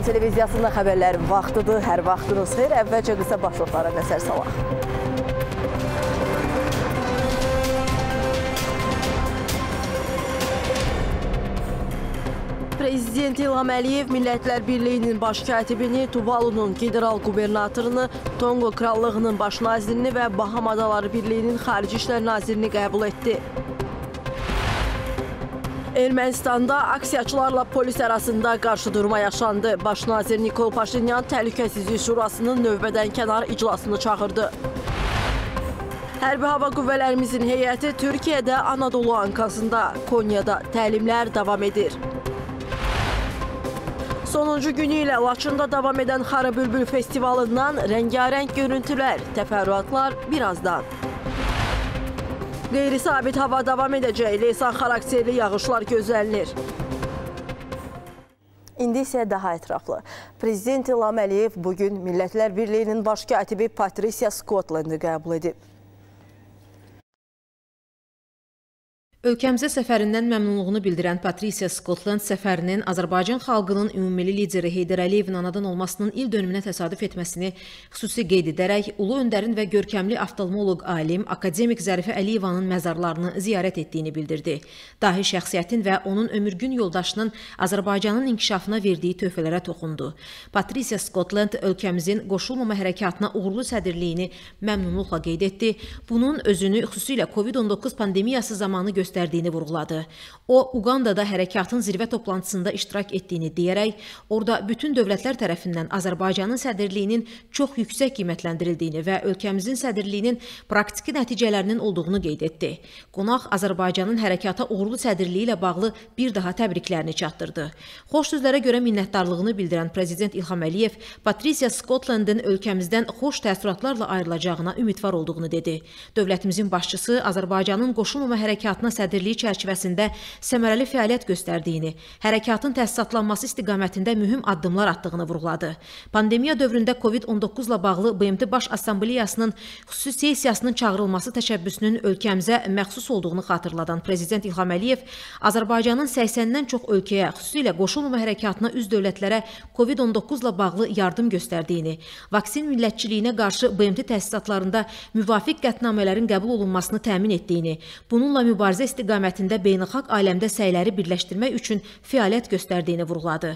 Azərbaycan televiziyasında xəbərlərin vaxtıdır. Hər vaxtınız xeyir. Əvvəlcə qısa başlıqlara nəzər salaq. Prezident İlham Əliyev Millətlər Birliyinin baş katibini, Tuvalu'nun general qubernatorunu, Tongo Krallığının baş nazirini və Baham Adaları Birliyinin xarici işlər nazirini qəbul etdi. Ermənistanda aksiyaçılarla polis arasında qarşıdurma yaşandı. Baş nazir Nikol Paşinyan Təhlükəsizlik Şurasının növbədən kənar iclasını çağırdı. Hərbi Hava Qüvvələrimizin heyəti Türkiyədə Anadolu Ankasında, Konyada təlimlər davam edir. Sonuncu günü ilə Laçında davam edən Xara Bülbül festivalından rəngarəng görüntülər, təfərrüatlar birazdan. Qeyri-sabit hava davam edəcək, leysan xarakterli yağışlar gözlənilir. İndi isə daha ətraflı. Prezident İlham Əliyev bugün Millətlər Birliyinin baş katibi Patricia Scotland'ı qəbul edib. Ölkəmizə səfərindən məmnunluğunu bildirən Patricia Scotland səfərinin Azərbaycan xalqının ümumilli lideri Heydər Əliyevin anadan olmasının il dönümünə təsadüf etməsini xüsusi qeyd edərək Ulu Öndərin və görkəmli oftalmoloq alim akademik Zərifə Əliyevanın məzarlarını ziyarət etdiyini bildirdi. Dahi şəxsiyyətin və onun ömürgün yoldaşının Azərbaycanın inkişafına verdiyi töhfələrə toxundu. Patricia Scotland ölkəmizin qoşulmama hərəkatına uğurlu sədrliyini məmnunluqla qeyd etdi. Bunun özünü xüsusilə COVID-19 pandemiyası zamanı göstərdi göstərdiyini vurğuladı. O, Uqandada hərəkatın zirvə toplantısında iştirak etdiyini deyərək, orada bütün dövlətlər tərəfindən Azərbaycanın sədrliyinin çox yüksək qiymətləndirildiyini və ölkəmizin sədrliyinin praktiki nəticələrinin olduğunu qeyd etdi. Qonaq Azərbaycanın hərəkata uğurlu sədrliyi ilə bağlı bir daha təbriklərini çatdırdı. Xoş sözlərə görə minnətdarlığını bildirən Prezident İlham Əliyev Patricia Scotlandın ölkəmizdən xoş təəssüratlarla ayrılacağına ümidvar olduğunu dedi. Dövlətimizin başçısı Azərbaycanın qoşulmama hərəkatına sədrliyi çərçivəsində səmərəli fəaliyyət göstərdiyini, hərəkatın təsisatlanması istiqamətində mühüm addımlar atdığını vurğuladı. Pandemiya dövründə COVID-19 ilə bağlı BMT Baş Assambleyasının xüsusi sessiyasının çağırılması təşəbbüsünün ölkəmizə məxsus olduğunu xatırladan Prezident İlham Əliyev Azərbaycanın 80-dən çox ölkəyə, xüsusilə qoşulmama hərəkatına üz dövlətlərə COVID-19 ilə bağlı yardım göstərdiyini, vaksin millətçiliyinə qarşı BMT təsisatlarında müvafiq qətnamələrin qəbul olunmasını təmin etdiyini, bununla mübarizə istiqamətində beynəlxalq aləmdə səyləri birləşdirmək üçün fəaliyyət göstərdiyini vurğuladı.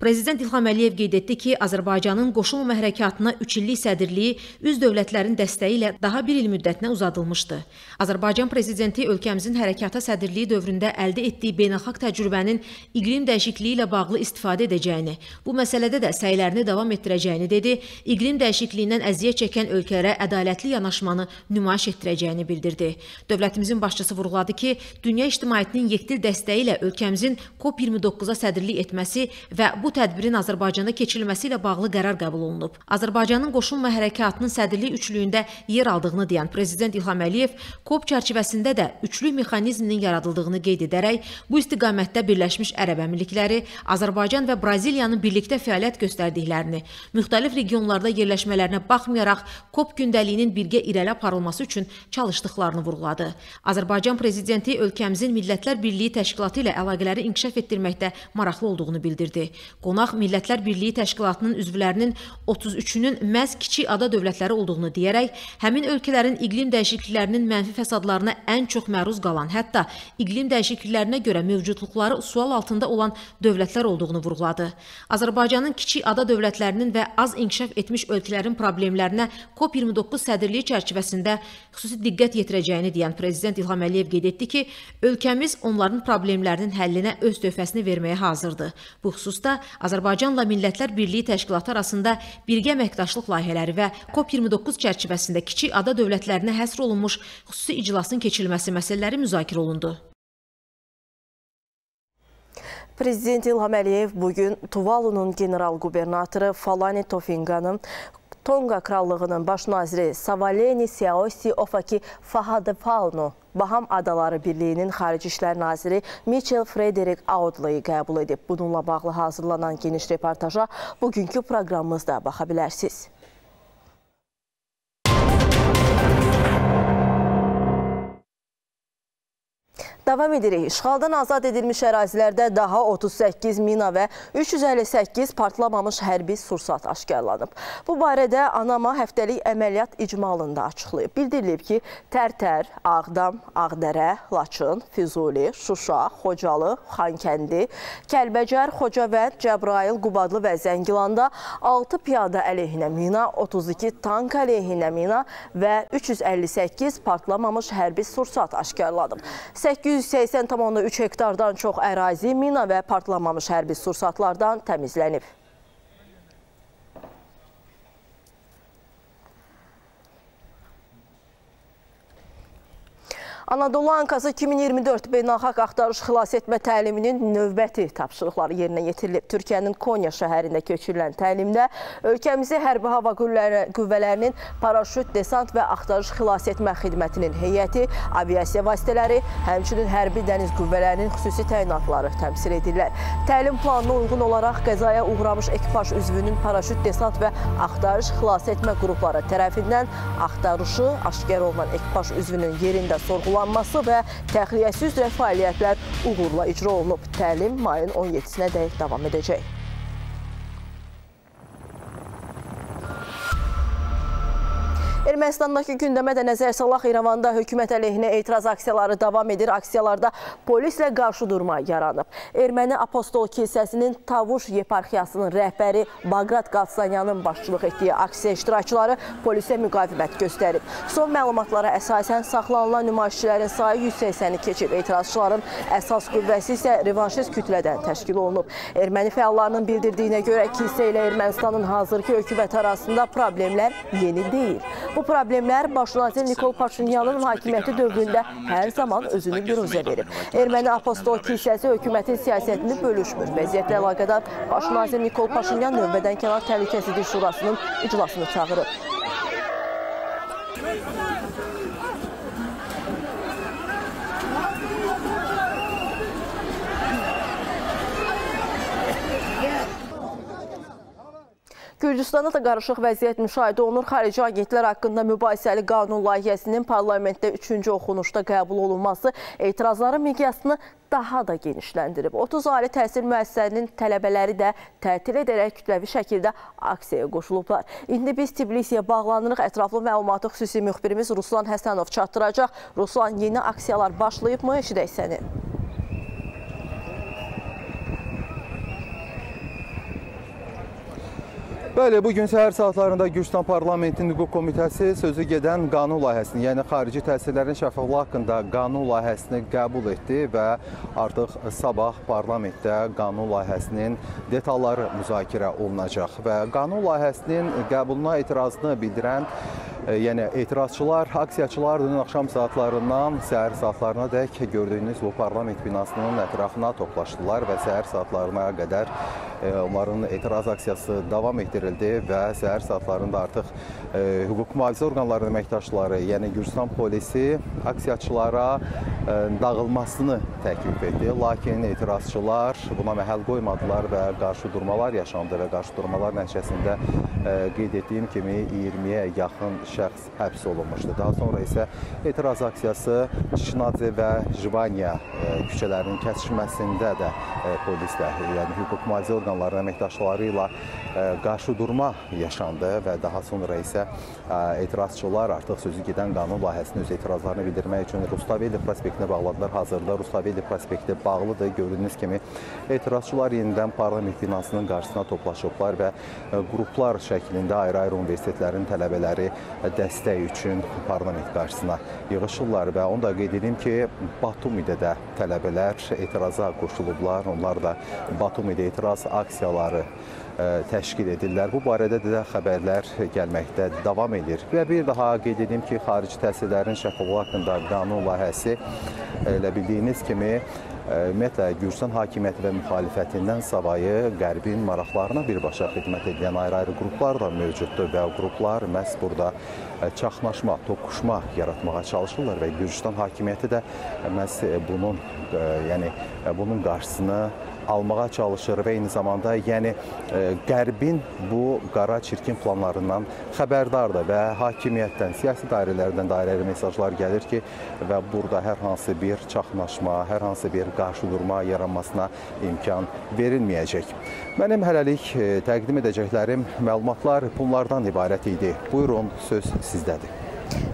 Prezident İlham Əliyev qeyd etdi ki, Azərbaycanın qoşulma hərəkatına 3 illik sədrliyi üz dövlətlərin dəstəyi ilə daha bir il müddətinə uzadılmışdı. Azərbaycan prezidenti ölkəmizin hərəkata sədrliyi dövründə əldə etdiyi beynəlxalq təcrübənin iqlim dəyişikliyi ilə bağlı istifadə edəcəyini, bu məsələdə də səylərini davam etdirəcəyini dedi. İqlim dəyişikliyindən əziyyət çəkən ölkələrə ədalətli yanaşmanı nümayiş etdirəcəyini bildirdi. Dövlətimizin başçısı vurğuladı ki, dünya ictimaiyyətinin yekdil dəstəyi ilə ölkəmizin COP29-a sədrlik etməsi və bu tədbirin Azərbaycanda keçirilməsi ilə bağlı qərar qəbul olunub. Azərbaycanın qoşulma hərəkatının sədrlik üçlüyündə yer aldığını deyən Prezident İlham Əliyev COP çərçivəsində də üçlük mexanizminin yaradıldığını qeyd edərək, bu istiqamətdə Birləşmiş Ərəb Əmirlikləri, Azərbaycan və Braziliyanın birlikdə fəaliyyət göstərdiklərini, müxtəlif regionlarda yerləşmələrinə baxmayaraq COP gündəliyinin birgə irəli aparılması üçün çalışdıqlarını vurğuladı. Azərbaycan prezidenti ölkəmizin Millətlər Birliyi təşkilatı ilə əlaqələri inkişaf etdirməkdə maraqlı olduğunu bildirdi. Qonaq Millətlər Birliyi təşkilatının üzvlərinin 33-ünün məhz kiçik ada dövlətləri olduğunu deyərək, həmin ölkələrin iqlim dəyişikliklərinin mənfi fəsadlarına ən çox məruz qalan, hətta iqlim dəyişikliklərinə görə mövcudluqları sual altında olan dövlətlər olduğunu vurğuladı. Azərbaycanın kiçik ada dövlətlərinin və az inkişaf etmiş ölkələrin problemlərinə COP29 sədrliyi çərçivəsində xüsusi diqqət yetirəcəyini deyən Prezident İlham Əliyev qeyd etdi ki, ölkəmiz onların problemlərinin həllinə öz töhfəsini verməyə hazırdır. Bu xüsusda Azərbaycanla Millətlər Birliyi Təşkilatı arasında birgə əməkdaşlıq layihələri və COP29 çərçivəsində kiçik ada dövlətlərinə həsr olunmuş xüsusi iclasın keçirilməsi məsələləri müzakirə olundu. Prezident İlham Əliyev bugün Tuvalu'nun general qubernatoru Falani Tofinqanın Tonga Krallığının baş naziri Savaleni Siaosi Ofaki Fahadefauno Baham Adaları Birliyinin Xarici İşlər Naziri Mitchell Frederick Audley qəbul edib. Bununla bağlı hazırlanan geniş reportaja bugünkü proqramımızda baxa bilərsiniz. Davam edirik. İşğaldan azad edilmiş ərazilərdə daha 38 mina və 358 partlamamış hərbi sursat aşkarlanıb. Bu barədə Anama həftəlik əməliyyat icmalında açıqlayıb. Bildirilib ki, Tərtər, Ağdam, Ağdərə, Laçın, Füzuli, Şuşa, Xocalı, Xankəndi, Kəlbəcər, Xocavənd, Cəbrayıl, Qubadlı və Zəngilanda 6 piyada əleyhinə mina, 32 tank əleyhinə mina və 358 partlamamış hərbi sursat aşkarlanıb. 800 180,3 hektardan çox ərazi mina və partlamamış hərbi sursatlardan təmizlənib. Anadolu Ankası 2024 beynəlxalq axtarış xilas etmə təliminin növbəti tapşırıqları yerinə yetirilib. Türkiyənin Konya şəhərində keçirilən təlimdə ölkəmizi hərbi hava qüvvələrinin paraşüt, desant və axtarış xilas etmə xidmətinin heyəti, aviasiya vasitələri, həmçinin hərbi dəniz qüvvələrinin xüsusi təyinatları təmsil edirlər. Təlim planına uyğun olaraq qəzaya uğramış ekipaj üzvünün paraşüt, desant və axtarış xilas etmə qrupları tərəfindən axtarışı aşkar olunan ekipaj üzvünün yerində sorğulanır hazırlanması və təxliyəsi üzrə fəaliyyətlər uğurla icra olunub. Təlim mayın 17-sinə dək davam edəcək. Ermənistandakı gündəmə də nəzər salaq İrəvanda hökumət əleyhinə etiraz aksiyaları davam edir. Aksiyalarda polislə qarşı durma yaranıb. Erməni Apostol kilsəsinin Tavuş yeparxiyasının rəhbəri Baqrat Qalsanyanın başçılıq etdiyi aksiya iştirakçıları polisə müqavimət göstərib. Son məlumatlara əsasən saxlanılan nümayişçilərin sayı 180-i keçib. Etirazçıların əsas qüvvəsi isə revanşist kütlədən təşkil olunub. Erməni fəallarının bildirdiyinə görə kilsə ilə Ermənistanın hazırki hökumət arasında problemlər yeni deyil. Bu problemlər baş nazir Nikol Paşinyanın hakimiyyəti dövründə hər zaman özünü büruzə verib. Erməni Apostol kilsəsi hökumətin siyasətini bölüşmür. Vəziyyətlə əlaqədar baş nazir Nikol Paşinyan növbədən kənar təhlükəsizlik şurasının iclasını çağırıb. Gürcüstanda da qarışıq vəziyyət müşahidə olunur. Xarici agentlər haqqında mübahisəli qanun layihəsinin parlamentdə üçüncü oxunuşda qəbul olunması etirazların miqyasını daha da genişləndirib. 30 ali təhsil müəssisələrinin tələbələri də tətil edərək kütləvi şəkildə aksiyaya qoşulublar. İndi biz Tbilisiyə bağlanırıq. Ətraflı məlumatı xüsusi müxbirimiz Ruslan Həsənov çatdıracaq. Ruslan, yeni aksiyalar başlayıbmı? Eşidək səni. Bəli, bugün səhər saatlarında Gürcistan Parlamentinin Hüquq Komitəsi sözü gedən qanun layihəsini, yəni xarici təhsillərin şəffaflığı haqqında qanun layihəsini qəbul etdi və artıq sabah parlamentdə qanun layihəsinin detalları müzakirə olunacaq. Və qanun layihəsinin qəbuluna etirazını bildirən yəni etirazçılar, aksiyaçılar dünən axşam saatlarından səhər saatlarına dək gördüyünüz bu parlament binasının ətrafına toplaşdılar və səhər saatlarına qədər e, onların etiraz aksiyası davam etdirildi və səhər saatlarında artıq e, hüquq mühafizə orqanlarının əməkdaşları, yəni Gürcistan polisi aksiyaçılara e, dağılmasını təklif etdi. Lakin etirazçılar buna məhəl qoymadılar və qarşı durmalar yaşandı və qarşı durmalar nəticəsində qeyd etdiyim kimi 20-yə yaxın şəxs həbs olunmuşdu. Daha sonra isə etiraz aksiyası Çinadze və Jivanya e, küçələrinin kəsişməsində də e, polislə, yəni hüquq mühafizə orqanlarının əməkdaşları ilə e, qarşı durma yaşandı və daha sonra isə etirazçılar artıq sözü gedən qanun layihəsinin öz etirazlarını bildirmək üçün Rustaveli prospektinə bağladılar. Hazırda Rustaveli prospekti bağlıdır. Gördüyünüz kimi etirazçılar yenidən parlament binasının qarşısına toplaşıblar və qruplar şəklində ayrı-ayrı universitetlərin tələbələri dəstək üçün parlament qarşısına yığışırlar və onu da qeyd edim ki, Batumidə də tələbələr etiraza qoşulublar. Onlar da Batumidə etiraz aksiyaları təşkil edirlər. Bu barədə də xəbərlər gəlməkdə davam edir. Və bir daha qeyd edim ki, xarici təhsillərin şəffaflığı haqqında qanun layihəsi elə bildiyiniz kimi ümumiyyətlə Gürcistan hakimiyyəti və müxalifətindən savayı Qərbin maraqlarına birbaşa xidmət edən ayrı-ayrı qruplar da mövcuddur və o qruplar məhz burada çaxnaşma, toqquşma yaratmağa çalışırlar və Gürcistan hakimiyyəti də məhz bunun yəni bunun qarşısını almağa çalışır və eyni zamanda yəni Qərbin bu qara çirkin planlarından xəbərdardır və hakimiyyətdən, siyasi dairələrdən dairəli mesajlar gəlir ki, və burada hər hansı bir çaxnaşma, hər hansı bir qarşıdurma yaranmasına imkan verilməyəcək. Mənim hələlik təqdim edəcəklərim məlumatlar bunlardan ibarət idi. Buyurun, söz sizdədir.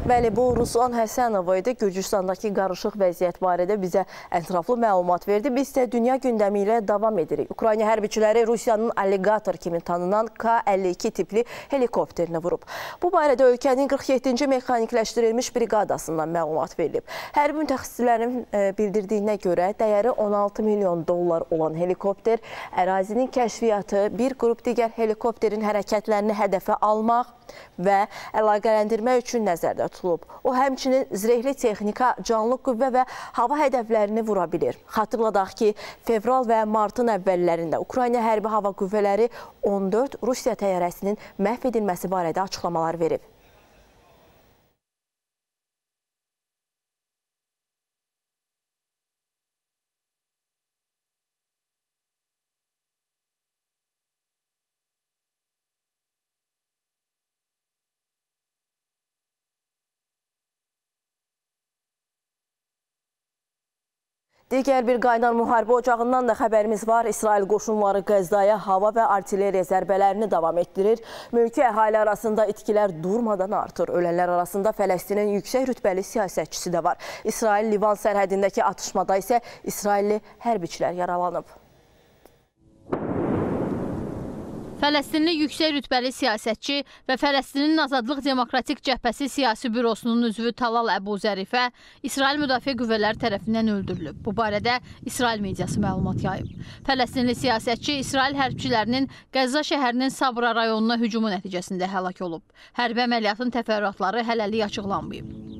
Bəli, bu Ruslan Həsənov idi. Gürcüstandakı qarışıq vəziyyət barədə bizə ətraflı məlumat verdi. Biz də dünya gündəmi ilə davam edirik. Ukrayna hərbiçiləri Rusiyanın alligator kimi tanınan K-52 tipli helikopterini vurub. Bu barədə ölkənin 47-ci mexanikləşdirilmiş briqadasından məlumat verilib. Hərbi mütəxəssislərin e, bildirdiyinə görə dəyəri 16 milyon dollar olan helikopter ərazinin kəşfiyyatı, bir qrup digər helikopterin hərəkətlərini hədəfə almaq və əlaqələndirmək üçün nəzərdə tutulub. O həmçinin zirehli texnika, canlı qüvvə və hava hədəflərini vura bilir. Xatırladaq ki, fevral və martın əvvəllərində Ukrayna hərbi hava qüvvələri 14 Rusiya təyyarəsinin məhv edilməsi barədə açıqlamalar verib. Digər bir qaynar müharibə ocağından da xəbərimiz var. İsrail qoşunları Qəzdaya hava və artilleriya zərbələrini davam etdirir. Mülki əhali arasında itkilər durmadan artır. Ölənlər arasında Fələstinin yüksək rütbəli siyasətçisi də var. İsrail-Livan sərhədindəki atışmada isə İsrailli hərbiçilər yaralanıb. Fələstinli yüksək rütbəli siyasətçi və Fələstinin Azadlıq Demokratik Cəhbəsi siyasi bürosunun üzvü Talal Əbu Zərifə İsrail Müdafiə Qüvvələri tərəfindən öldürülüb. Bu barədə İsrail mediası məlumat yayıb. Fələstinli siyasətçi İsrail hərbçilərinin Qəzza şəhərinin Sabra rayonuna hücumu nəticəsində həlak olub. Hərbi əməliyyatın təfərrüatları hələlik açıqlanmayıb.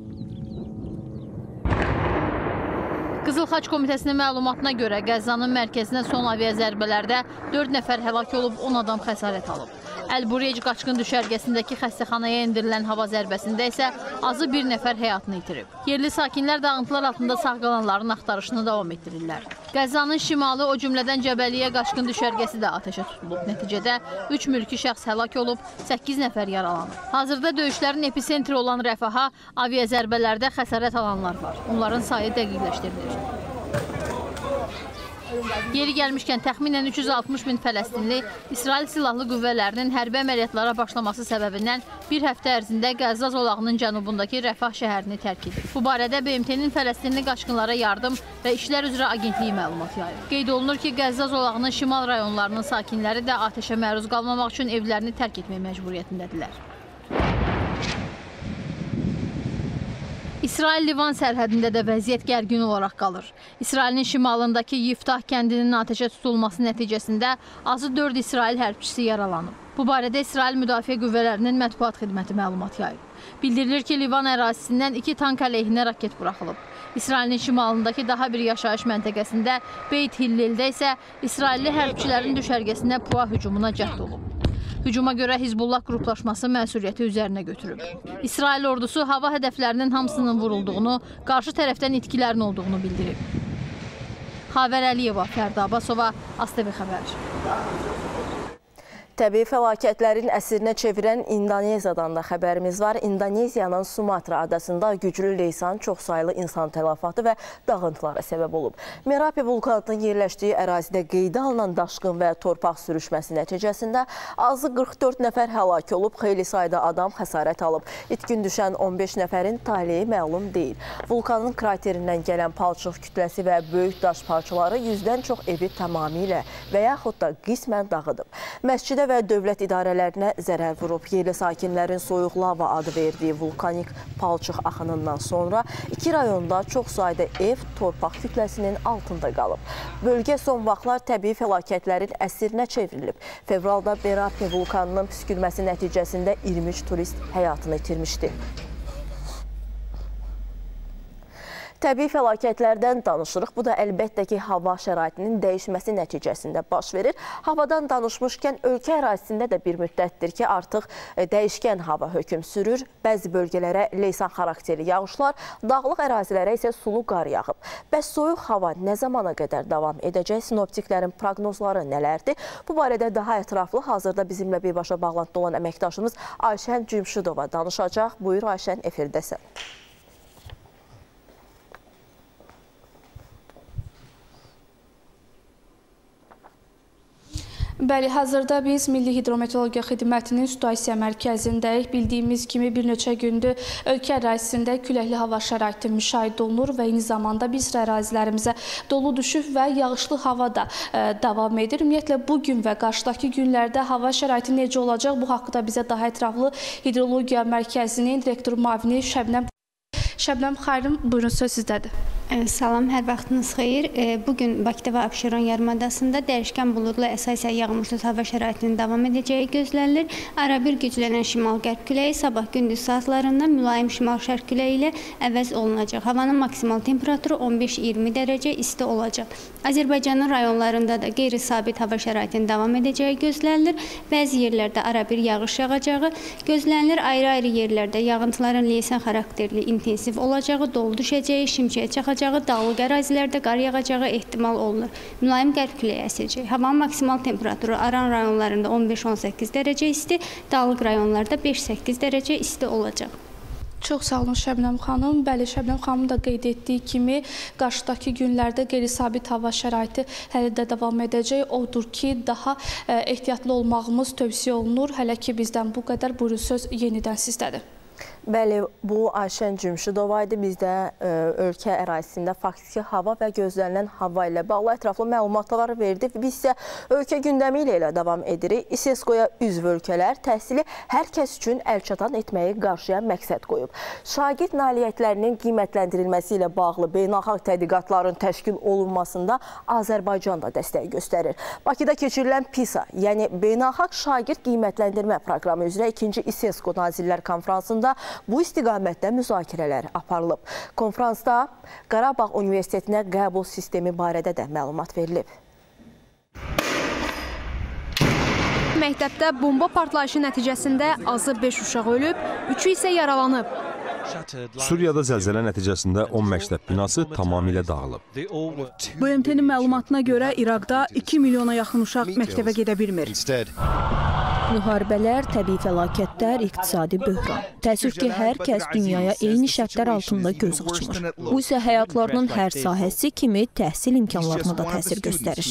Qızıl Xaç Komitəsinin məlumatına görə Qəzzanın mərkəzinə son avia zərbələrdə 4 nəfər həlak olub, 10 adam xəsarət alıb. Əl-Bureyc qaçqın düşərgəsindəki xəstəxanaya endirilən hava zərbəsində isə azı bir nəfər həyatını itirib. Yerli sakinlər dağıntılar altında sağ qalanların axtarışını davam etdirirlər. Qəzzanın şimalı, o cümlədən Cəbəliyə qaçqın düşərgəsi də atəşə tutulub. Nəticədə 3 mülki şəxs həlak olub, 8 nəfər yaralanıb. Hazırda döyüşlərin episentri olan Rəfaha avia zərbələrdə xəsarət alanlar var. Onların sayı dəqiqləşdirilir. Yeri gəlmişkən təxminən 360 min Fələstinli İsrail Silahlı Qüvvələrinin hərbi əməliyyatlara başlaması səbəbindən bir həftə ərzində Qəzza zolağının cənubundakı Rəfah şəhərini tərk edib. Bu barədə BMT-nin Fələstinli qaçqınlara yardım və işlər üzrə agentliyi məlumat yayıb. Qeyd olunur ki, Qəzza zolağının şimal rayonlarının sakinləri də atəşə məruz qalmamaq üçün evlərini tərk etmək məcburiyyətindədirlər. İsrail-Livan sərhədində də vəziyyət gərgin olaraq qalır. İsrailin şimalındakı Yiftah kəndinin atəşə tutulması nəticəsində azı 4 İsrail hərbçisi yaralanıb. Bu barədə İsrail Müdafiə Qüvvələrinin mətbuat xidməti məlumat yayıb. Bildirilir ki, Livan ərazisindən iki tank əleyhinə raket buraxılıb. İsrailin şimalındakı daha bir yaşayış məntəqəsində Beyt Hillildə isə İsrailli hərbçilərin düşərgəsinə PUA hücumuna cəhd olub. Hücuma görə Hizbullah qruplaşması məsuliyyəti üzərinə götürüb. İsrail ordusu hava hədəflərinin hamısının vurulduğunu, qarşı tərəfdən itkilərin olduğunu bildirib. Xavər Əliyeva, Fərda Abbasova, ASTV xəbər. Təbii fəlakətlərinəsirinə çevirən Indoneziyadan da xəbərimiz var. İndoneziyanın Sumatra adasında güclü leysan çoxsaylı insan tələfatı və dağıntılara səbəb olub. Merapi vulkanının yerləşdiyi ərazidə qeydə alınan daşqın və torpaq sürüşməsi nəticəsində azı 44 nəfər həlak olub, xeyli sayda adam xəsarət alıb. İtkin düşən 15 nəfərin taliyi məlum deyil. Vulkanın kraterindən gələn palçıq kütləsi və böyük daş parçaları yüzdən çox evi tamamilə və yaxud da qismən dağıdıb. Məscidə Ölkədə və dövlət idarələrinə zərər vurub. Yerli sakinlərin soyuq lava adı verdiyi vulkanik palçıq axınından sonra iki rayonda çox sayda ev torpaq kütləsinin altında qalıb. Bölgə son vaxtlar təbii fəlakətlərinəsirinə çevrilib. Fevralda Berapi vulkanının püskürməsi nəticəsində 23 turist həyatını itirmişdi. Təbii fəlakətlərdən danışırıq. Bu da əlbəttə ki, hava şəraitinin dəyişməsi nəticəsində baş verir. Havadan danışmışkən ölkə ərazisində də bir müddətdir ki, artıq e, dəyişkən hava hökm sürür. Bəzi bölgələrə leysan xarakterli yağışlar, dağlıq ərazilərə isə sulu qar yağıb. Bəs soyuq hava nə zamana qədər davam edəcək? Sinoptiklərin proqnozları nələrdir? Bu barədə daha ətraflı hazırda bizimlə birbaşa bağlantıda olan əməkdaşımız Ayşən Cümşüdova danışacaq. Buyur Ayşən, efirdəsən. Bəli, hazırda biz Milli Hidrometeorologiya Xidmətinin situasiya mərkəzindəyik. Bildiyimiz kimi bir neçə gündür ölkə ərazisində küləkli hava şəraiti müşahidə olunur və eyni zamanda bir sıra ərazilərimizə dolu düşüb və yağışlı hava da ə, e, davam edir. Ümumiyyətlə bu gün və qarşıdakı günlərdə hava şəraiti necə olacaq? Bu haqqında bizə daha ətraflı Hidrologiya Mərkəzinin direktor müavini Şəbnəm Şəbnəm xanım, buyurun söz sizdədir. Salam, hər vaxtınız xeyir. Bu gün Bakıda və Abşeron yarımadasında dəyişkən buludlu əsasən yağmursuz hava şəraitinin davam edəcəyi gözlənilir. Arabir güclənən şimal-qərb küləyi sabah gündüz saatlarında mülayim şimal-şərq küləyi ilə əvəz olunacaq. Havanın maksimal temperaturu 15-20 dərəcə isti olacaq. Azərbaycanın rayonlarında da qeyri-sabit hava şəraitinin davam edəcəyi gözlənilir. Bəzi yerlərdə arabir yağış yağacağı gözlənilir. Ayrı-ayrı yerlərdə yağıntıların leysan xarakterli intensiv olacağı, dolu düşəcəyi, şimşək çaxacağı yağacağı, dağlıq ərazilərdə qar yağacağı ehtimal olunur. Mülayim qərb küləyi əsəcək. Havanın maksimal temperaturu Aran rayonlarında 15-18 dərəcə isti, dağlıq rayonlarda 5-8 dərəcə isti olacaq. Çox sağ olun Şəbnəm xanım. Bəli, Şəbnəm xanım da qeyd etdiyi kimi, qarşıdakı günlərdə qeyri-sabit hava şəraiti hələ də davam edəcək. Odur ki, daha ə, ehtiyatlı olmağımız tövsiyə olunur. Hələ ki bizdən bu qədər. Buyurun söz yenidən sizdədir. Bəli, bu Ayşən Cümşüdova idi. Biz də ə, e, ölkə ərazisində faktiki hava və gözlənilən hava ilə bağlı ətraflı məlumatlar verdik. Biz isə ölkə gündəmi ilə, ilə davam edirik. İSESCO-ya üzv ölkələr təhsili hər kəs üçün əlçatan etməyi qarşıya məqsəd qoyub. Şagird nailiyyətlərinin qiymətləndirilməsi ilə bağlı beynəlxalq tədqiqatların təşkil olunmasında Azərbaycan da dəstək göstərir. Bakıda keçirilən PISA, yəni Beynəlxalq Şagird Qiymətləndirmə Proqramı üzrə 2-ci İSESCO Nazirlər Konfransında bu istiqamətdə müzakirələr aparılıb. Konfransda Qarabağ Universitetinə qəbul sistemi barədə də məlumat verilib. Məktəbdə bomba partlayışı nəticəsində azı 5 uşaq ölüb, 3-ü isə yaralanıb. Suriyada zəlzələ nəticəsində 10 məktəb binası tamamilə dağılıb. BMT-nin məlumatına görə İraqda 2 milyona yaxın uşaq məktəbə gedə bilmir. Müharibələr, təbii fəlakətlər, iqtisadi böhran. Təəssüf ki, hər kəs dünyaya eyni şərtlər altında göz açmır. Bu isə həyatlarının hər sahəsi kimi təhsil imkanlarına da təsir göstərir.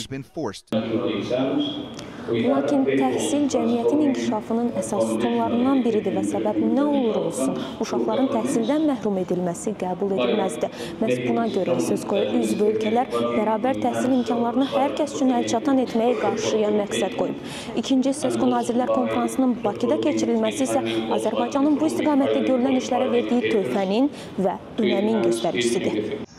Lakin təhsil cəmiyyətin inkişafının əsas sütunlarından biridir və səbəb nə olur olsun, uşaqların təhsildən məhrum edilməsi qəbul edilməzdir. Məhz buna görə SESCO-ya üzv ölkələr bərabər təhsil imkanlarını hər kəs üçün əlçatan etməyə qarşıya məqsəd qoyub. İkinci SESCO Nazirlər konfransının Bakıda keçirilməsi isə Azərbaycanın bu istiqamətdə görülən işlərə verdiyi töhfənin və önəmin göstəricisidir.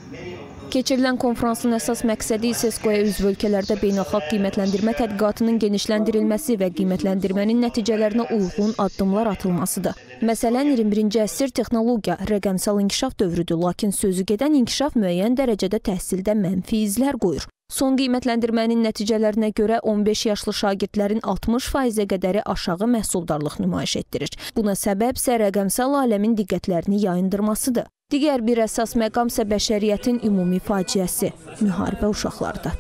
Keçirilən konfransın əsas məqsədi SESCO-ya üzv ölkələrdə beynəlxalq qiymətləndirmə tədqiqatının genişləndirilməsi və qiymətləndirmənin nəticələrinə uyğun addımlar atılmasıdır. Məsələn, 21-ci əsr texnologiya, rəqəmsal inkişaf dövrüdür, lakin sözü gedən inkişaf müəyyən dərəcədə təhsildə mənfi izlər qoyur. Son qiymətləndirmənin nəticələrinə görə 15 yaşlı şagirdlərin 60%-ə qədəri aşağı məhsuldarlıq nümayiş etdirir. Buna səbəb isə rəqəmsal aləmin diqqətlərini yayındırmasıdır. Digər bir əsas məqam isə bəşəriyyətin ümumi faciəsi – müharibə uşaqlardır.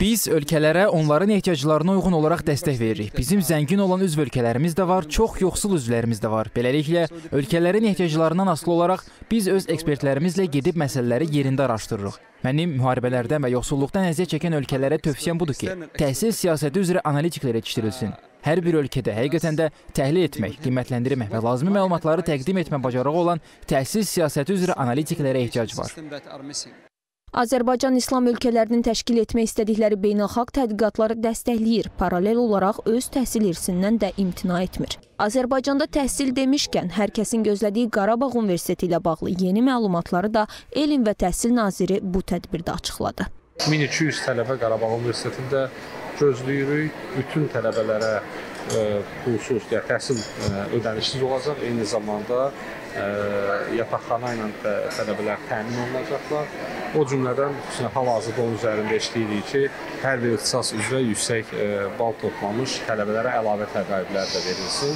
Biz ölkələrə onların ehtiyaclarına uyğun olaraq dəstək veririk. Bizim zəngin olan üzv ölkələrimiz də var, çox yoxsul üzvlərimiz də var. Beləliklə, ölkələrin ehtiyaclarından asılı olaraq biz öz ekspertlərimizlə gedib məsələləri yerində araşdırırıq. Mənim müharibələrdən və yoxsulluqdan əziyyət çəkən ölkələrə tövsiyəm budur ki, təhsil siyasəti üzrə analitiklər yetişdirilsin. Hər bir ölkədə həqiqətən də təhlil etmək, qiymətləndirmək və lazımi məlumatları təqdim etmə bacarığı olan təhsil siyasəti üzrə analitiklərə ehtiyac var. Azərbaycan İslam ölkələrinin təşkil etmək istədikləri beynəlxalq tədqiqatları dəstəkləyir, paralel olaraq öz təhsil irsindən də imtina etmir. Azərbaycanda təhsil demişkən, hər kəsin gözlədiyi Qarabağ Universiteti ilə bağlı yeni məlumatları da Elm və Təhsil Naziri bu tədbirdə açıqladı. 1200 tələbə Qarabağ Universitetində gözləyirik. Bütün tələbələrə e, pulsuz, yəni təhsil e, ödənişsiz olacaq. Eyni zamanda yataqxana ilə tələbələr təmin olunacaqlar. O cümlədən hal-hazırda onun üzərində işləyirik ki, hər bir ixtisas üzrə yüksək bal toplamış tələbələrə əlavə təqaüdlər də verilsin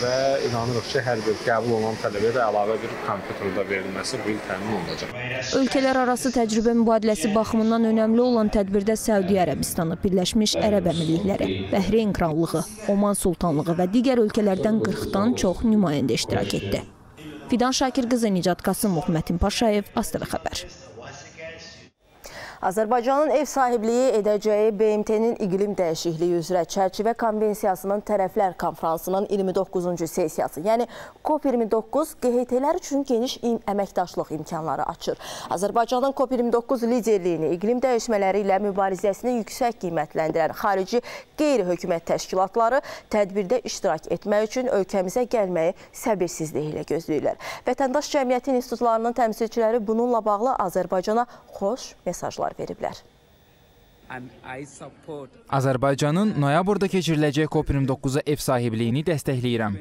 və inanırıq ki, hər bir qəbul olunan tələbəyə də əlavə bir kompüter də verilməsi bu il təmin olunacaq. Ölkələr arası təcrübə mübadiləsi baxımından önəmli olan tədbirdə Səudiyyə Ərəbistanı, Birləşmiş Ərəb Əmirlikləri, Bəhreyn Krallığı, Oman Sultanlığı və digər ölkələrdən 40-dan çox nümayəndə iştirak etdi. Fidan Şakir qızı Nicat Qasımov, Mətin Paşayev, ASTV xəbər. Azərbaycanın ev sahibliyi edəcəyi BMT-nin iqlim dəyişikliyi üzrə çərçivə konvensiyasının tərəflər konfransının 29-cu sessiyası, yəni COP29 QHT-lər üçün geniş əməkdaşlıq imkanları açır. Azərbaycanın COP29 liderliyini iqlim dəyişmələri ilə mübarizəsini yüksək qiymətləndirən xarici qeyri-hökumət təşkilatları tədbirdə iştirak etmək üçün ölkəmizə gəlməyi səbirsizliyi ilə gözləyirlər. Vətəndaş Cəmiyyəti institutlarının təmsilçiləri bununla bağlı Azərbaycana xoş mesajlar mesajlar veriblər. Azərbaycanın noyabrda keçiriləcək COP29-a ev sahibliyini dəstəkləyirəm.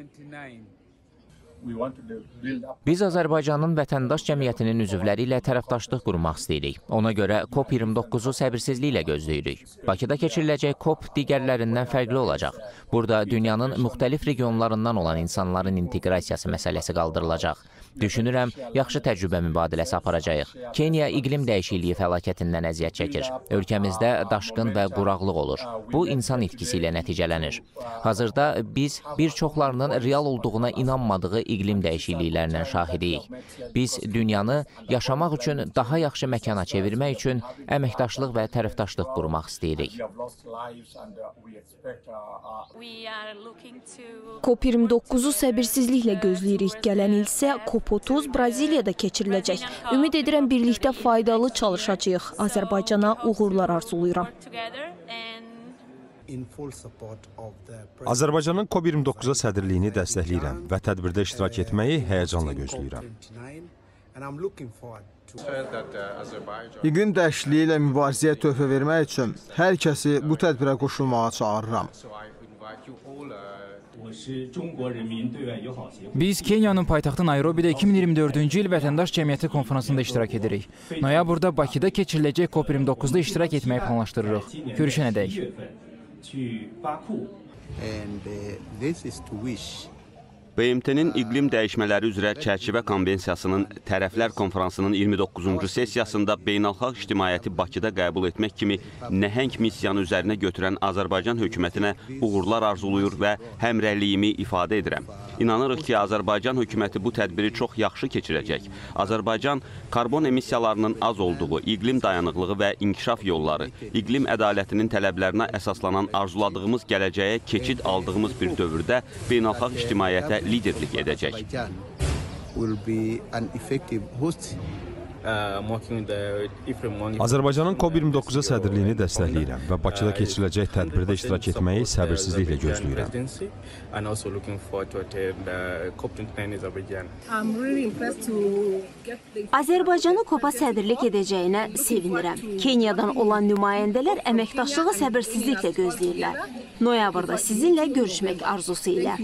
Biz Azərbaycanın vətəndaş cəmiyyətinin üzvləri ilə tərəfdaşlıq qurmaq istəyirik. Ona görə COP29-u səbirsizliklə gözləyirik. Bakıda keçiriləcək COP digərlərindən fərqli olacaq. Burada dünyanın müxtəlif regionlarından olan insanların inteqrasiyası məsələsi qaldırılacaq. Düşünürəm, yaxşı təcrübə mübadiləsi aparacağıq. Kenya iqlim dəyişikliyi fəlakətindən əziyyət çəkir. Ölkəmizdə daşqın və quraqlıq olur. Bu insan itkisi ilə nəticələnir. Hazırda biz bir çoxlarının real olduğuna inanmadığı iqlim dəyişikliklərindən şahidiyik. Biz dünyanı yaşamaq üçün daha yaxşı məkana çevirmək üçün əməkdaşlıq və tərəfdaşlıq qurmaq istəyirik. COP29-u səbirsizliklə gözləyirik. Gələn il isə COP30 Braziliyada keçiriləcək. Ümid edirəm birlikdə faydalı çalışacağıq. Azərbaycana uğurlar arzulayıram. Azərbaycanın COP29-a sədrliyini dəstəkləyirəm və tədbirdə iştirak etməyi həyəcanla gözləyirəm. İqlim dəyişikliyi ilə mübarizəyə töhfə vermək üçün hər kəsi bu tədbirə qoşulmağa çağırıram. Biz Kenyanın paytaxtı Nairobidə 2024-cü il vətəndaş cəmiyyəti konfransında iştirak edirik. Noyabrda Bakıda keçiriləcək COP29-da iştirak etməyi planlaşdırırıq. Görüşənədək. BMT-nin iqlim dəyişmələri üzrə çərçivə konvensiyasının tərəflər konfransının 29-cu sessiyasında beynəlxalq ictimaiyyəti Bakıda qəbul etmək kimi nəhəng missiyanı üzərinə götürən Azərbaycan hökumətinə uğurlar arzuluyur və həmrəyliyimi ifadə edirəm. İnanırıq ki, Azərbaycan hökuməti bu tədbiri çox yaxşı keçirəcək. Azərbaycan karbon emissiyalarının az olduğu, iqlim dayanıqlığı və inkişaf yolları, iqlim ədalətinin tələblərinə əsaslanan arzuladığımız gələcəyə keçid aldığımız bir dövrdə beynəlxalq ictimaiyyətə liderlik edecek. will be an effective host Azərbaycanın COP29-a sədrliyini dəstəkləyirəm və Bakıda keçiriləcək tədbirdə iştirak etməyi səbirsizliklə gözləyirəm. Azərbaycanın COP-a sədrlik edəcəyinə sevinirəm. Kenyadan olan nümayəndələr əməkdaşlığı səbirsizliklə gözləyirlər. Noyabrda sizinlə görüşmək arzusu ilə.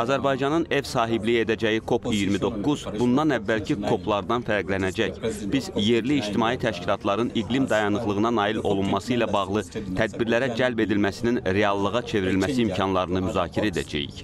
Azərbaycanın ev sahibliyi edəcəyi COP29 bundan əvvəlki COP-lardan fərqlənəcək. Biz yerli ictimai təşkilatların iqlim dayanıqlığına nail olunması ilə bağlı tədbirlərə cəlb edilməsinin reallığa çevrilməsi imkanlarını müzakirə edəcəyik.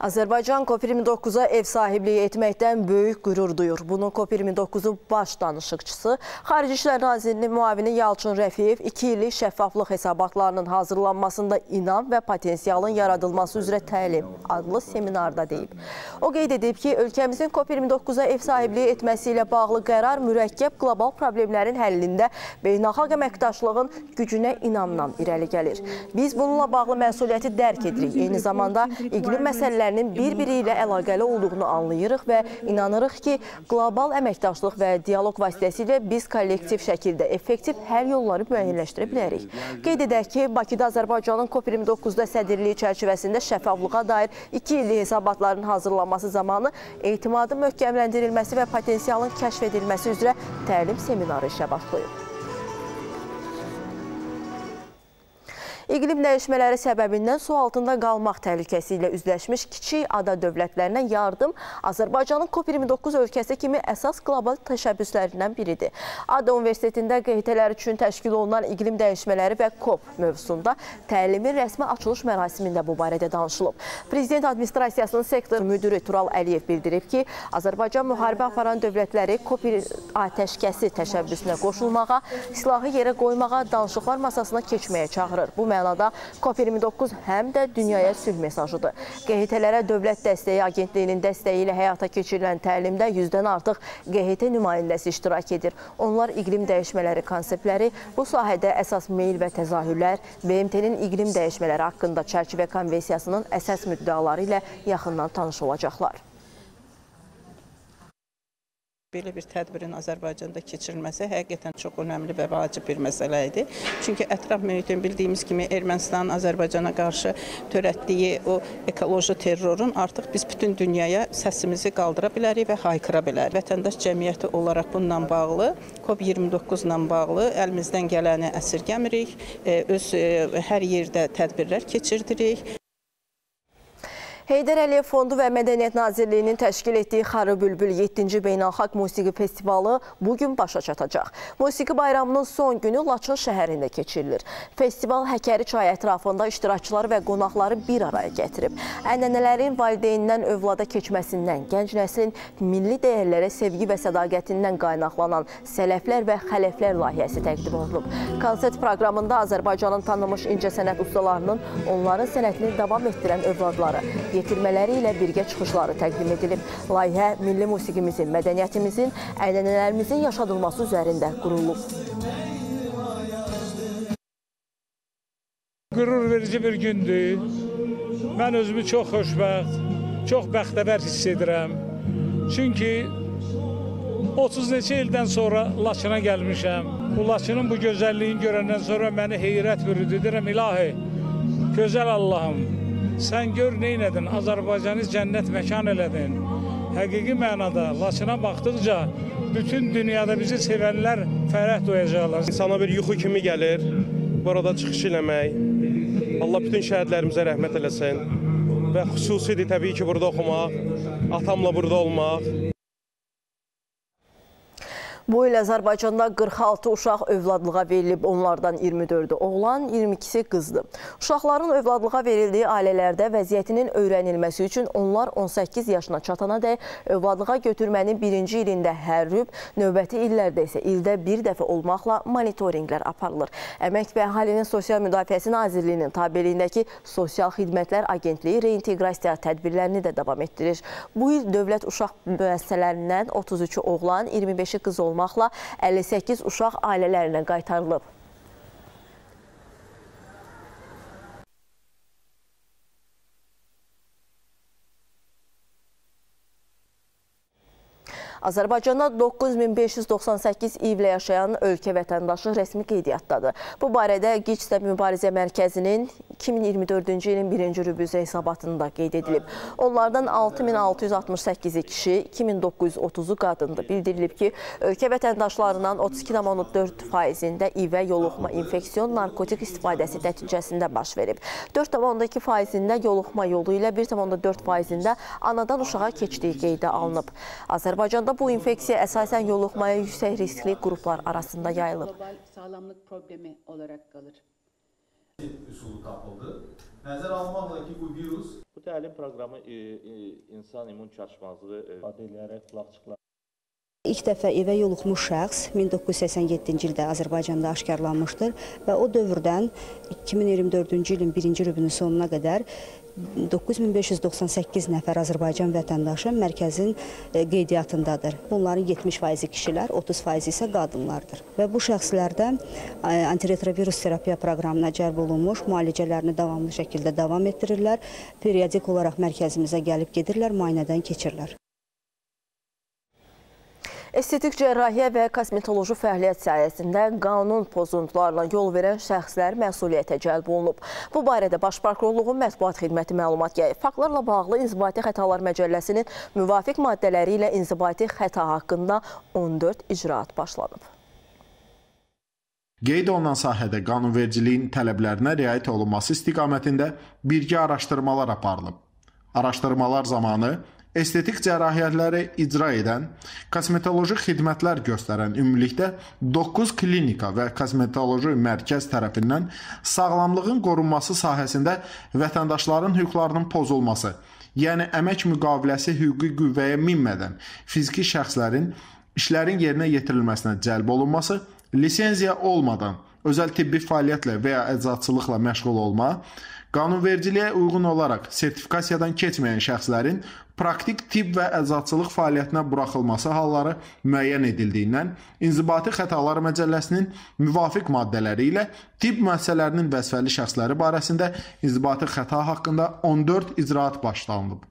Azərbaycan COP29-a ev sahibliyi etməkdən böyük qürur duyur. Bunu COP29-un baş danışıqçısı, Xarici İşlər Nazirinin müavini Yalçın Rəfiyev 2 illik şəffaflıq hesabatlarının hazırlanmasında inam və potensialın yaradılması üzrə təlim adlı seminarda deyib. O qeyd edib ki, ölkəmizin COP29-a ev sahibliyi etməsi ilə bağlı qərar mürəkkəb qlobal problemlərin həllində beynəlxalq əməkdaşlığın gücünə inamla irəli gəlir. Biz bununla bağlı məsuliyyəti dərk edirik. Eyni zamanda iqlim məsələləri məsələlərinin bir-biri ilə əlaqəli olduğunu anlayırıq və inanırıq ki, qlobal əməkdaşlıq və dialoq vasitəsilə biz kollektiv şəkildə effektiv həll yolları müəyyənləşdirə bilərik. Qeyd edək ki, Bakıda Azərbaycanın COP29-da sədrliyi çərçivəsində şəffaflığa dair 2 illik hesabatların hazırlanması zamanı etimadın möhkəmləndirilməsi və potensialın kəşf edilməsi üzrə təlim seminarı işə başlayıb. İqlim dəyişmələri səbəbindən su altında qalmaq təhlükəsi ilə üzləşmiş kiçik ada dövlətlərinə yardım Azərbaycanın COP29 ölkəsi kimi əsas qlobal təşəbbüslərindən biridir. Ada Universitetində QHT-lər üçün təşkil olunan iqlim dəyişmələri və COP mövzusunda təlimin rəsmi açılış mərasimində bu barədə danışılıb. Prezident administrasiyasının sektor müdürü Tural Əliyev bildirib ki, Azərbaycan müharibə aparan dövlətləri COP atəşkəsi təşəbbüsünə qoşulmağa, silahı yerə qoymağa, danışıqlar masasına keçməyə çağırır. Bu mənada COP29 həm də dünyaya sülh mesajıdır. QHT-lərə dövlət dəstəyi agentliyinin dəstəyi ilə həyata keçirilən təlimdə yüzdən artıq QHT nümayəndəsi iştirak edir. Onlar iqlim dəyişmələri konseptləri, bu sahədə əsas meyl və təzahürlər, BMT-nin iqlim dəyişmələri haqqında çərçivə konvensiyasının əsas müddəaları ilə yaxından tanış olacaqlar. Belə bir tədbirin Azərbaycanda keçirilməsi həqiqətən çox önəmli və vacib bir məsələ idi. Çünki ətraf mühitin bildiyimiz kimi Ermənistanın Azərbaycana qarşı törətdiyi o ekoloji terrorun artıq biz bütün dünyaya səsimizi qaldıra bilərik və haykıra bilərik. Vətəndaş cəmiyyəti olaraq bununla bağlı, COP29 ilə bağlı əlimizdən gələni əsirgəmirik, öz e, hər yerdə tədbirlər keçirdirik. Heydər Əliyev Fondu və Mədəniyyət Nazirliyinin təşkil etdiyi Xarı Bülbül 7-ci Beynəlxalq Musiqi Festivalı bugün başa çatacaq. Musiqi bayramının son günü Laçın şəhərində keçirilir. Festival Həkəri çayı ətrafında iştirakçıları və qonaqları bir araya gətirib. Ənənələrin valideynindən övlada keçməsindən, gənc nəslin milli dəyərlərə sevgi və sədaqətindən qaynaqlanan Sələflər və Xələflər layihəsi təqdim olunub. Konsert proqramında Azərbaycanın tanınmış incəsənət ustalarının onların sənətini davam etdirən övladları, yetirmələri ilə birgə çıxışları təqdim edilib. Layihə milli musiqimizin, mədəniyyətimizin, ənənələrimizin yaşadılması üzərində qurulub. Qürur verici bir gündür. Mən özümü çox xoşbəxt, çox bəxtəvər hiss edirəm. Çünki 30 neçə ildən sonra Laçına gəlmişəm. Bu Laçının bu gözəlliyini görəndən sonra məni heyrət bürüdü. Deyirəm, ilahi, gözəl Allahım, sən gör neynədin, Azərbaycanı cənnət məkan elədin. Həqiqi mənada Laçına baxdıqca bütün dünyada bizi sevənlər fərəh duyacaqlar. İnsana bir yuxu kimi gəlir, burada çıxış eləmək. Allah bütün şəhidlərimizə rəhmət eləsin və xüsusidir təbii ki, burada oxumaq, atamla burada olmaq. Bu il Azərbaycanda 46 uşaq övladlığa verilib, onlardan 24-ü oğlan, 22-si qızdır. Uşaqların övladlığa verildiyi ailələrdə vəziyyətinin öyrənilməsi üçün onlar 18 yaşına çatana dək övladlığa götürmənin birinci ilində hər rüb, növbəti illərdə isə ildə bir dəfə olmaqla monitorinqlər aparılır. Əmək və Əhalinin Sosial Müdafiəsi Nazirliyinin tabeliyindəki Sosial Xidmətlər Agentliyi reinteqrasiya tədbirlərini də davam etdirir. Bu il dövlət uşaq müəssisələrindən 33-ü oğlan, 25-i qız olmaq olmaqla 58 uşaq ailələrinə qaytarılıb. Azərbaycanda 9598 ivlə yaşayan ölkə vətəndaşı rəsmi qeydiyyatdadır. Bu barədə Gicsdə Mübarizə Mərkəzinin 2024-cü ilin birinci rübüzə hesabatında qeyd edilib. Onlardan 6668-i kişi, 2930-u qadındır. Bildirilib ki, ölkə vətəndaşlarından 32,4 faizində ivə yoluxma infeksion narkotik istifadəsi nəticəsində baş verib. 4,2 faizində yoluxma yolu ilə 1,4 faizində anadan uşağa keçdiyi qeydə alınıb. Azərbaycanda Hazırda bu infeksiya əsasən yoluxmaya yüksək riskli qruplar arasında yayılıb. Global sağlamlıq problemi olaraq qalır. Üsulu tapıldı. Nəzərə almaqla ki, bu virus Bu təlim proqramı e, e, insan immun çatışmazlığı e, adı eləyərək qulaqçıqlar İlk dəfə evə yoluxmuş şəxs 1987-ci ildə Azərbaycanda aşkarlanmışdır və o dövrdən 2024-cü ilin birinci rübünün sonuna qədər 9598 nəfər Azərbaycan vətəndaşı mərkəzin e, qeydiyyatındadır. Bunların 70%-i kişilər, 30%-i isə qadınlardır. Və bu şəxslərdə e, antiretrovirus terapiya proqramına cəlb olunmuş, müalicələrini davamlı şəkildə davam etdirirlər. Periodik olaraq mərkəzimizə gəlib gedirlər, müayinədən keçirlər. Estetik cərrahiyyə və kosmetoloji fəaliyyət sayəsində qanun pozuntularına yol verən şəxslər məsuliyyətə cəlb olunub. Bu barədə Baş Prokurorluğun mətbuat xidməti məlumat yayıb. Faktlarla bağlı İnzibati Xətalar Məcəlləsinin müvafiq maddələri ilə inzibati xəta haqqında 14 icraat başlanıb. Qeyd olunan sahədə qanunvericiliyin tələblərinə riayət olunması istiqamətində birgə araşdırmalar aparılıb. Araşdırmalar zamanı estetik cərrahiyyətləri icra edən, kosmetoloji xidmətlər göstərən ümumilikdə 9 klinika və kosmetoloji mərkəz tərəfindən sağlamlığın qorunması sahəsində vətəndaşların hüquqlarının pozulması, yəni əmək müqaviləsi hüquqi qüvvəyə minmədən fiziki şəxslərin işlərin yerinə yetirilməsinə cəlb olunması, lisenziya olmadan özəl tibbi fəaliyyətlə və ya əczaçılıqla məşğul olma, qanunvericiliyə uyğun olaraq sertifikasiyadan keçməyən şəxslərin praktik tibb və əczaçılıq fəaliyyətinə buraxılması halları müəyyən edildiyindən İnzibati Xətalar Məcəlləsinin müvafiq maddələri ilə tibb müəssisələrinin vəzifəli şəxsləri barəsində inzibati xəta haqqında 14 icraat başlanılıb.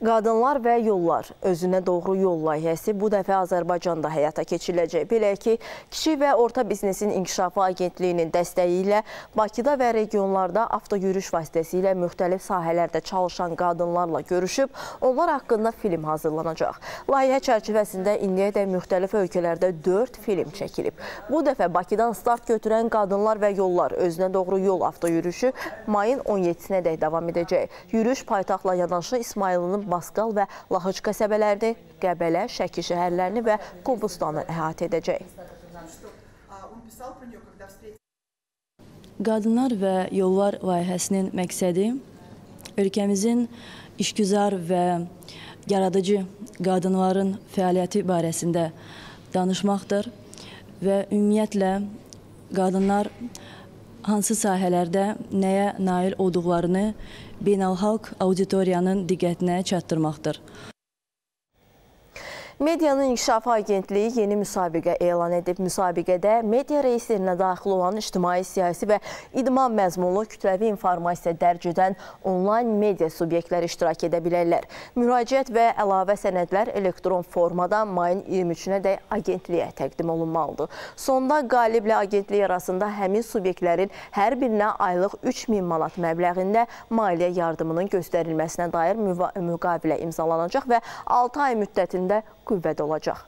Qadınlar və yollar özünə doğru yol layihəsi bu dəfə Azərbaycanda həyata keçiriləcək. Belə ki, Kiçik və Orta Biznesin İnkişafı Agentliyinin dəstəyi ilə Bakıda və regionlarda avtoyürüş vasitəsilə müxtəlif sahələrdə çalışan qadınlarla görüşüb, onlar haqqında film hazırlanacaq. Layihə çərçivəsində indiyədək müxtəlif ölkələrdə 4 film çəkilib. Bu dəfə Bakıdan start götürən Qadınlar və Yollar özünə doğru yol avtoyürüşü mayın 17-sinə dək davam edəcək. Yürüyüş paytaxtla yanaşı İsmailinin Basqal və Lahıc qəsəbələrini, Qəbələ, Şəki şəhərlərini və Qobustanı əhatə edəcək. Qadınlar və Yollar layihəsinin məqsədi ölkəmizin işgüzar və yaradıcı qadınların fəaliyyəti barəsində danışmaqdır və ümumiyyətlə qadınlar hansı sahələrdə nəyə nail olduqlarını beynəlxalq auditoriyanın diqqətinə çatdırmaqdır. Medianın İnkişafı Agentliyi yeni müsabiqə elan edib. Müsabiqədə media reyestrində daxil olan ictimai, siyasi və idman məzmunlu kütləvi informasiya dərc edən onlayn media subyektləri iştirak edə bilərlər. Müraciət və əlavə sənədlər elektron formada mayın 23-nə dək agentliyə təqdim olunmalıdır. Sonda qaliblə agentlik arasında həmin subyektlərin hər birinə aylıq 3000 manat məbləğində maliyyə yardımının göstərilməsinə dair müqavilə imzalanacaq və 6 ay müddətində qüvvədə olacaq.